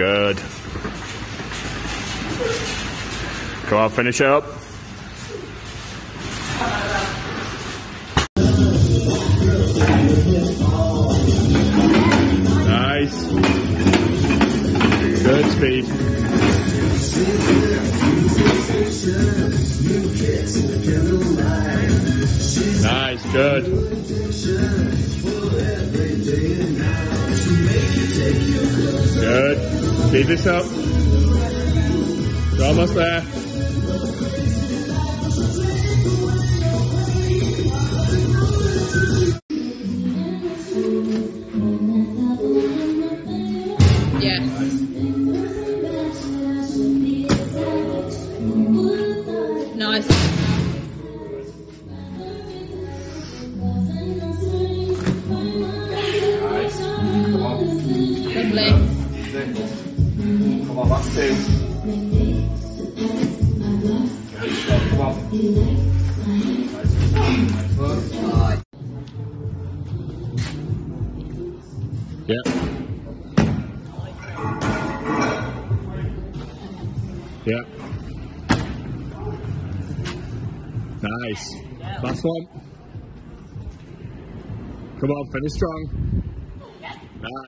Good. Come on, finish up. Nice. Good speed. Nice, good. Good. Keep this up. You're almost there. Yeah. Come on, last two. Come on. One. Yeah. Yeah. Nice. Last one. Come on, finish strong. Nice.